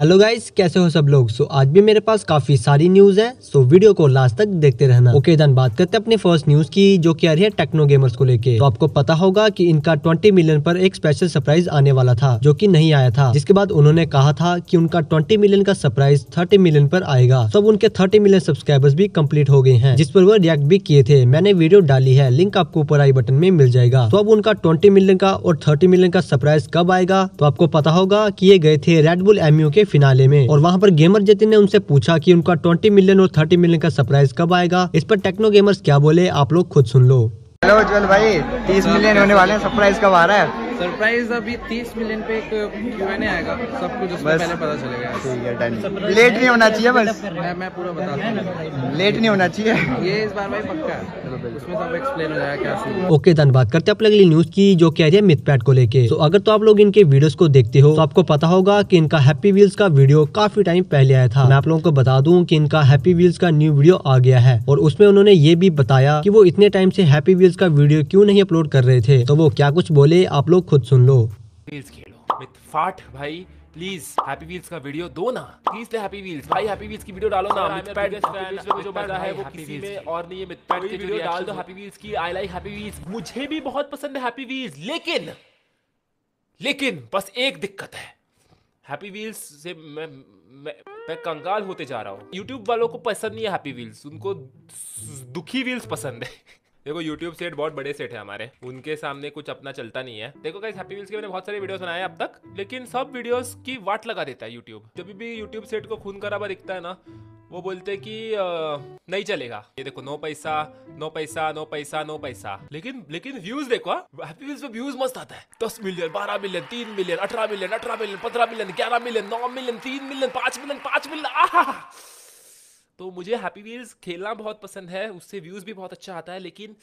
Hello guys कैसे हो सब लोग? सो so, आज भी मेरे पास काफ़ी सारी न्यूज़ है सो so, वीडियो को लास्ट तक देखते रहना। ओके देन बात करते हैं अपने फ़र्स्ट न्यूज़ की जो कि आ रही है टेक्नो गेमर्स को लेके। तो आपको पता होगा कि इनका 20 मिलियन पर एक स्पेशल सरप्राइज़ आने वाला था जो कि नहीं आया था। जिसके बाद उन्होंने कहा था कि उनका 20 मिलियन का सरप्राइज़ 30 मिलियन पर आएगा। सब उनके 30 मिलियन सब्सक्राइबर्स भी कंप्लीट हो गए हैं जिस पर वो रिएक्ट भी किए थे। मैंने वीडियो डाली है लिंक आपको ऊपर आई बटन में मिल जाएगा। तो अब उनका ट्वेंटी मिलियन का और थर्टी मिलियन का सरप्राइज़ कब आएगा? तो आपको पता होगा की ये गए थे रेडबुल एमयू के फिनाले में। और वहाँ पर गेमर जतिन ने उनसे पूछा की उनका 20 मिलियन और 30 मिलियन का सरप्राइज़ कब आएगा। इस पर टेक्नो गेमर्स क्या बोले, आप लोग खुद सुन लो। हेलो उज्जवल भाई 30 मिलियन होने वाले सरप्राइज़ कब आ रहा है? सरप्राइज़ अभी 30 मिलियन पे एक क्यूएनए आएगा। सब कुछ उसमें पहले पता चलेगा। ठीक है डन। लेट नहीं होना चाहिए बस। मैं मैं पूरा बता दूँ। लेट नहीं होना चाहिए। ये इस बार भाई पक्का है। उसमें सब एक्सप्लेन हो जाएगा क्या ओके धन बात करते हैं अपने अगली न्यूज़ की जो कह रही है मिथपैट को लेके। तो अगर तो आप लोग इनके वीडियोस को देखते हो तो आपको पता होगा कि इनका हैप्पी व्हील्स का वीडियो काफ़ी टाइम पहले आया था। मैं आप लोगों को बता दूँ कि इनका हैप्पी व्हील्स का न्यू वीडियो आ गया है। और उसमें उन्होंने ये भी बताया कि वो इतने टाइम से हैप्पी व्हील्स का वीडियो क्यों नहीं अपलोड कर रहे थे। तो वो क्या कुछ बोले आप लोग खुद सुन लो। व्हील्स खेलो। मित फाट भाई प्लीज़ हैप्पी व्हील्स का वीडियो दो ना। प्लीज़ ले हैप्पी व्हील्स भाई हैप्पी व्हील्स की वीडियो डालो ना। मितपैट में जो मज़ा है वो किसी में और नहीं है मितपैट की वीडियो डाल दो हैप्पी व्हील्स की। आई लाइक हैप्पी व्हील्स मुझे भी बहुत पसंद है हैप्पी व्हील्स लेकिन लेकिन बस एक दिक्कत है। हैप्पी व्हील्स से मैं मैं मैं कंगाल होते जा रहा हूँ। यूट्यूब वालों को पसंद नहीं है हैप्पी व्हील्स उनको दुखी व्हील्स पसंद है। देखो यूट्यूब सेट बहुत बड़े सेट है हमारे। उनके सामने कुछ अपना चलता नहीं है। देखो गाइस हैप्पी व्हील्स के मैंने बहुत सारे वीडियोस बनाए अब तक लेकिन सब वीडियोस की वाट लगा देता है यूट्यूब जब भी यूट्यूब सेट को खून खराबा दिखता है ना वो बोलते कि अ, नहीं चलेगा। ये देखो नो पैसा नो पैसा नो पैसा नो पैसा। लेकिन लेकिन व्यूज़ देखो हैप्पी व्हील्स पे व्यूज़ मस्त आता है। दस मिलियन बारह मिलियन तीन मिलियन अठारह मिलियन अठारह मिलियन पंद्रह मिलियन ग्यारह मिलियन नौ मिलियन तीन मिलियन पाँच मिलियन पाँच मिलियन आहा! तो मुझे हैप्पी व्हील्स खेलना बहुत पसंद है, उससे व्यूज़ भी बहुत अच्छा आता है, लेकिन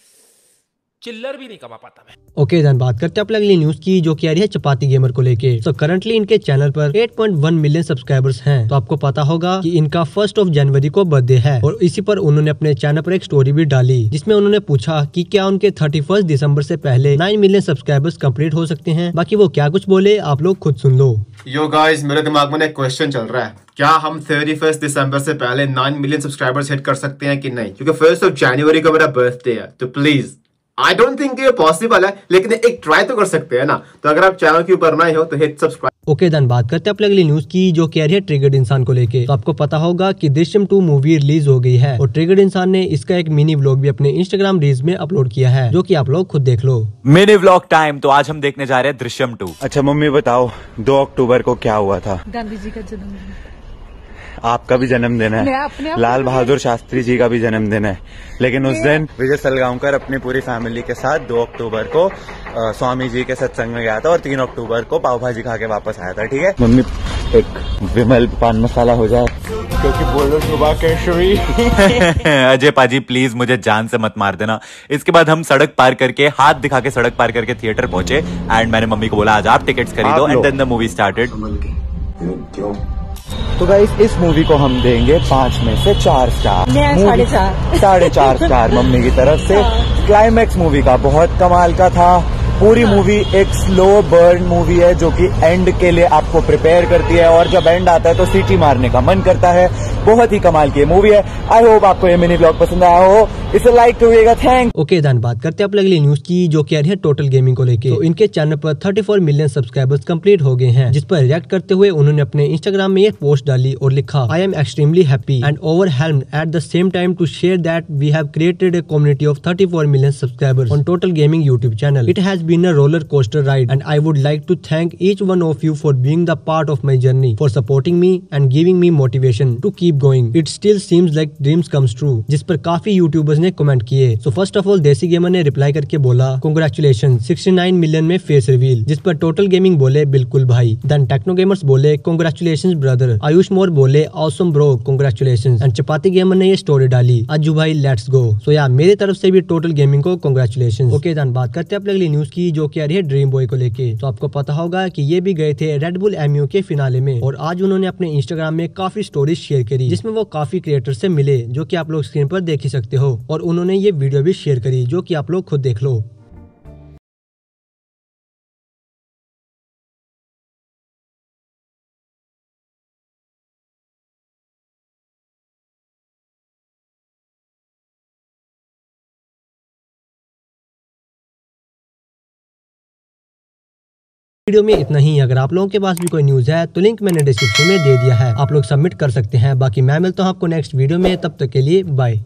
चिल्लर भी नहीं कमा पाता मैं। ओके धन बात करते हैं अपने अगली न्यूज़ की जो कि आ रही है चपाती गेमर को लेके। तो करंटली इनके चैनल पर 8.1 मिलियन सब्सक्राइबर्स हैं। तो आपको पता होगा कि इनका फ़र्स्ट ऑफ़ जनवरी को बर्थडे है। और इसी पर उन्होंने अपने चैनल पर एक स्टोरी भी डाली जिसमें उन्होंने पूछा कि क्या उनके 31 दिसंबर से पहले 9 मिलियन सब्सक्राइबर्स कंप्लीट हो सकते हैं। बाकी वो क्या कुछ बोले आप लोग खुद सुन लो। यो गाइस मेरे दिमाग में एक क्वेश्चन चल रहा है। क्या हम 31 दिसंबर से पहले 9 मिलियन सब्सक्राइबर्स हिट कर सकते हैं कि नहीं? क्योंकि फ़र्स्ट ऑफ़ जनवरी को मेरा बर्थडे है। तो प्लीज़ आई डोंट थिंक ये पॉसिबल है लेकिन एक ट्राई तो कर सकते हैं ना। तो अगर आप चैनल के ऊपर नए हो तो हिट सब्सक्राइब ओके धन बात करते हैं अपने अगली न्यूज़ की जो कह रही है ट्रिगर्ड इंसान को लेके। तो आपको पता होगा कि दृश्यम टू मूवी रिलीज़ हो गई है और ट्रिगर्ड इंसान ने इसका एक मिनी व्लॉग भी अपने इंस्टाग्राम रील्स में अपलोड किया है जो कि आप लोग खुद देख लो। मिनी व्लॉग टाइम तो आज हम देखने जा रहे हैं दृश्यम टू। अच्छा मम्मी बताओ दो अक्टूबर को क्या हुआ था? गांधी जी का जन्मदिन। आपका भी जन्मदिन है। लाल बहादुर शास्त्री जी का भी जन्मदिन है। लेकिन उस दिन विजय सलगांवकर अपनी पूरी फैमिली के साथ दो अक्टूबर को अ, स्वामी जी के सत्संग में गया था और तीन अक्टूबर को पाव भाजी खा के वापस आया था ठीक है? मम्मी एक विमल पान मसाला हो जाए। क्योंकि बोलो सुबह केशवी अजय पाजी प्लीज़ मुझे जान से मत मार देना। इसके बाद हम सड़क पार करके हाथ दिखा के सड़क पार करके थिएटर पहुँचे। एंड मैंने मम्मी को बोला आज आप टिकट्स खरीदो and then the movie started तो गाइस इस मूवी को हम देंगे पाँच में से चार स्टार साढ़े चार। साढ़े चार स्टार मम्मी की तरफ़ से. क्लाइमैक्स मूवी का बहुत कमाल का था. पूरी मूवी एक स्लो बर्न मूवी है जो कि एंड के लिए आपको प्रिपेयर करती है और जब एंड आता है तो सीटी मारने का मन करता है. बहुत ही कमाल की मूवी है. आई होप आपको ये मिनी ब्लॉग पसंद आया हो. इसे लाइक करिएगा थैंक ओके धन बात करते हैं अपने अगली न्यूज़ की, जो कह रही है टोटल गेमिंग को लेके। तो इनके चैनल पर 34 मिलियन सब्सक्राइबर्स कंप्लीट हो गए हैं, जिस पर रिएक्ट करते हुए उन्होंने अपने इंस्टाग्राम में एक पोस्ट डाली और लिखा I am extremely happy and over at the same time to share that we have created a community of 34 million subscribers on Total Gaming YouTube channel it has been a roller coaster ride and I would like to thank each one of you for being the part of my journey for supporting me and giving me motivation to keep going it still seems like dreams comes true जिस पर काफ़ी YouTubers ने comment किए। So first of all Desi Gamer ने reply करके बोला congratulation 69 million में face reveal जिस पर टोटल गेमिंग बोले, बिल्कुल भाई। देन टेक्नो गेमर्स बोले कॉन्ग्रेचुलेशन ब्रदर आयुष मोर बोले awesome bro congratulation and Chapati Gamer ने ये स्टोरी डाली, अज्जू भाई लेट्स गो सो या मेरी तरफ़ से भी टोटल गेमिंग को कॉन्ग्रेचुलेशन ओके देन बात करते हैं अपने अगली न्यूज़ की, जो की आ रही है ड्रीम बॉय को लेके। तो आपको पता होगा की ये भी गए थे रेडबुल एमयू के फिनाले में, और आज उन्होंने अपने इंस्टाग्राम में काफ़ी स्टोरी शेयर करी, जिसमें वो काफ़ी क्रिएटर से मिले, जो कि आप लोग स्क्रीन पर देख ही सकते हो। और उन्होंने ये वीडियो भी शेयर करी, जो कि आप लोग खुद देख लो। वीडियो में इतना ही। अगर आप लोगों के पास भी कोई न्यूज़ है तो लिंक मैंने डिस्क्रिप्शन में दे दिया है। आप लोग सबमिट कर सकते हैं। बाकी मैं मिलता हूँ आपको नेक्स्ट वीडियो में। तब तक के लिए बाय